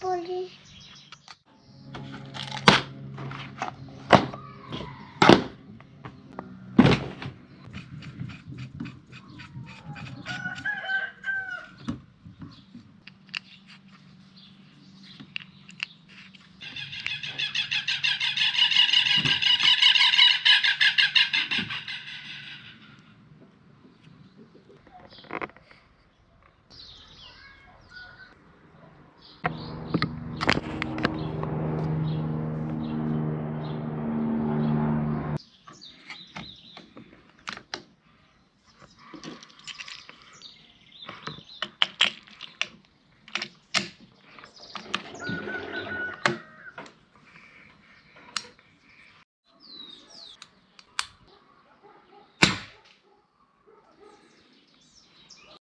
police.